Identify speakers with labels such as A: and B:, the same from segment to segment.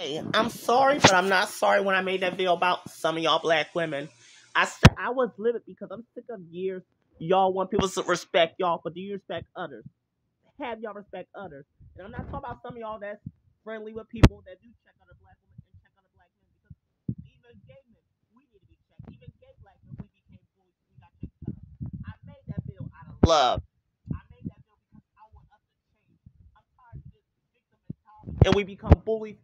A: Hey, I'm sorry, but I'm not sorry when I made that video about some of y'all black women. I said I was livid because I'm sick of years y'all want people to respect y'all, but do you respect others? Have y'all respect others? And I'm not talking about some of y'all that's friendly with people that do check other black women and check other black men because even gay men, we need to be checked. Even gay black men, we became bullies. We got checked. I made that video out of love. I made that video because I want us to change. I'm tired of this victim mentality, and we become bullies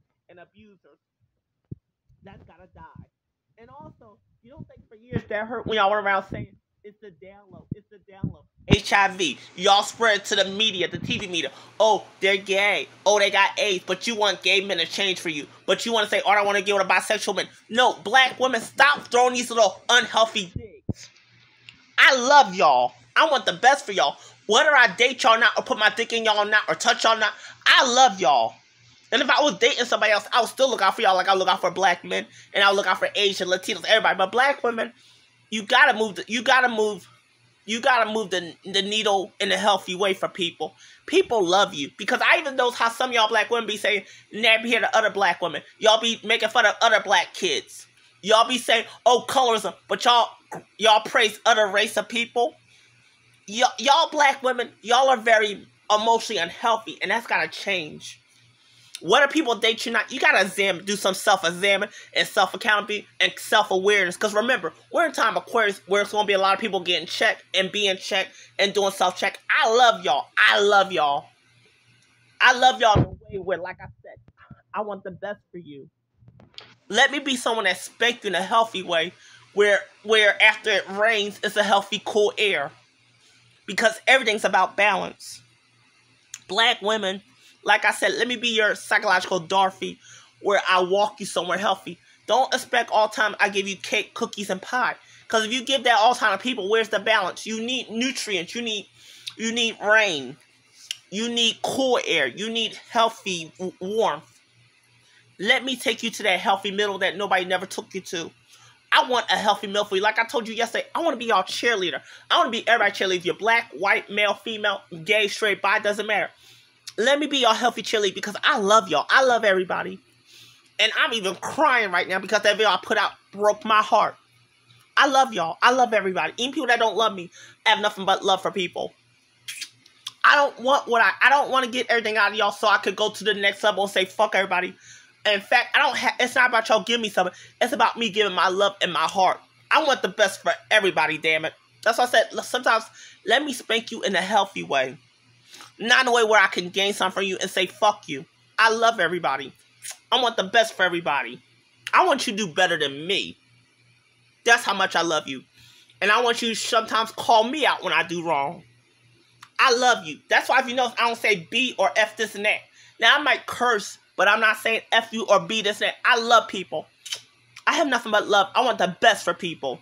A: abusers. That's gotta die. And also, you don't think for years that hurt when y'all went around saying it's the down low, it's the down low. HIV, y'all spread to the media, the TV media. Oh, they're gay. Oh, they got AIDS, but you want gay men to change for you. But you want to say, oh, I want to get with a bisexual man. No, black women, stop throwing these little unhealthy digs. I love y'all. I want the best for y'all. Whether I date y'all not, or put my dick in y'all not, or touch y'all not, I love y'all. And if I was dating somebody else, I would still look out for y'all like I look out for black men and I look out for Asian, Latinos, everybody. But black women, you gotta move. The, you gotta move. You gotta move the the needle in a healthy way for people. People love you because I even know how some y'all black women be saying, "Never here to other black women." Y'all be making fun of other black kids. Y'all be saying, "Oh, colorism," but y'all y'all praise other race of people. Y'all black women, y'all are very emotionally unhealthy, and that's gotta change whether people date you not, you gotta examine, do some self-examine and self-accountability and self-awareness. Because remember, we're in time of Aquarius where it's gonna be a lot of people getting checked and being checked and doing self-check. I love y'all. I love y'all. I love y'all a way where, like I said, I want the best for you. Let me be someone that spank you in a healthy way, where where after it rains, it's a healthy, cool air. Because everything's about balance. Black women like I said, let me be your psychological Dorothy where I walk you somewhere healthy. Don't expect all time I give you cake, cookies, and pie. Because if you give that all time to people, where's the balance? You need nutrients. You need you need rain. You need cool air. You need healthy warmth. Let me take you to that healthy middle that nobody never took you to. I want a healthy middle for you. Like I told you yesterday, I want to be your cheerleader. I want to be everybody cheerleader. If you're black, white, male, female, gay, straight, bi, doesn't matter. Let me be your healthy chili because I love y'all. I love everybody. And I'm even crying right now because that video I put out broke my heart. I love y'all. I love everybody. Even people that don't love me have nothing but love for people. I don't want what I I don't want to get everything out of y'all so I could go to the next level and say fuck everybody. In fact, I don't have it's not about y'all giving me something. It's about me giving my love and my heart. I want the best for everybody, damn it. That's why I said sometimes let me spank you in a healthy way. Not in a way where I can gain something from you and say, fuck you. I love everybody. I want the best for everybody. I want you to do better than me. That's how much I love you. And I want you to sometimes call me out when I do wrong. I love you. That's why if you know I don't say B or F this and that. Now I might curse, but I'm not saying F you or B this and that. I love people. I have nothing but love. I want the best for people.